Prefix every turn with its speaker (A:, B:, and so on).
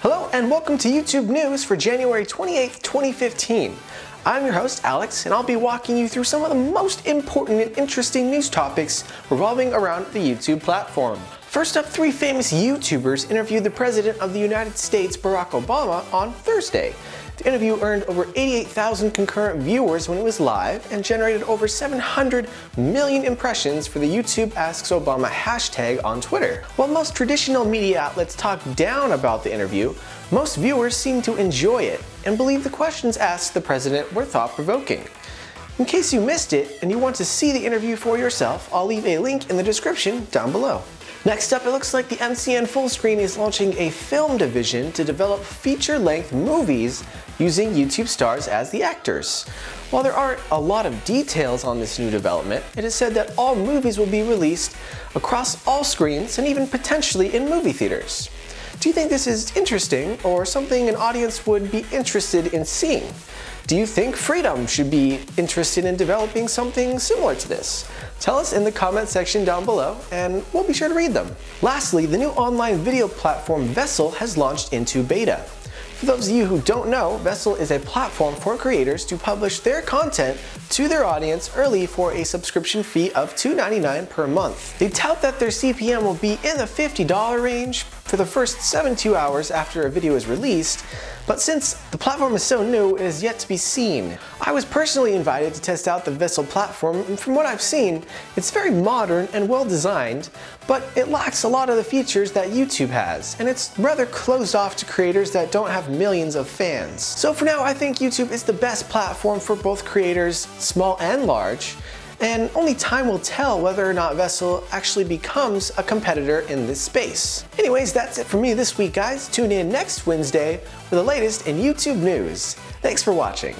A: Hello and welcome to YouTube News for January 28th, 2015. I'm your host, Alex, and I'll be walking you through some of the most important and interesting news topics revolving around the YouTube platform. First up, three famous YouTubers interviewed the President of the United States, Barack Obama, on Thursday. The interview earned over 88,000 concurrent viewers when it was live and generated over 700 million impressions for the YouTube Asks Obama hashtag on Twitter. While most traditional media outlets talk down about the interview, most viewers seem to enjoy it and believe the questions asked the president were thought-provoking. In case you missed it and you want to see the interview for yourself, I'll leave a link in the description down below. Next up, it looks like the MCN Fullscreen is launching a film division to develop feature-length movies using YouTube stars as the actors. While there aren't a lot of details on this new development, it is said that all movies will be released across all screens and even potentially in movie theaters. Do you think this is interesting or something an audience would be interested in seeing? Do you think Freedom should be interested in developing something similar to this? Tell us in the comment section down below and we'll be sure to read them. Lastly, the new online video platform Vessel has launched into beta. For those of you who don't know, Vessel is a platform for creators to publish their content to their audience early for a subscription fee of $2.99 per month. They tout that their CPM will be in the $50 range for the first 72 hours after a video is released, but since the platform is so new, it is yet to be seen. I was personally invited to test out the Vessel platform, and from what I've seen, it's very modern and well designed, but it lacks a lot of the features that YouTube has, and it's rather closed off to creators that don't have millions of fans. So for now, I think YouTube is the best platform for both creators, small and large, and only time will tell whether or not Vessel actually becomes a competitor in this space. Anyways, that's it for me this week, guys. Tune in next Wednesday for the latest in YouTube news. Thanks for watching.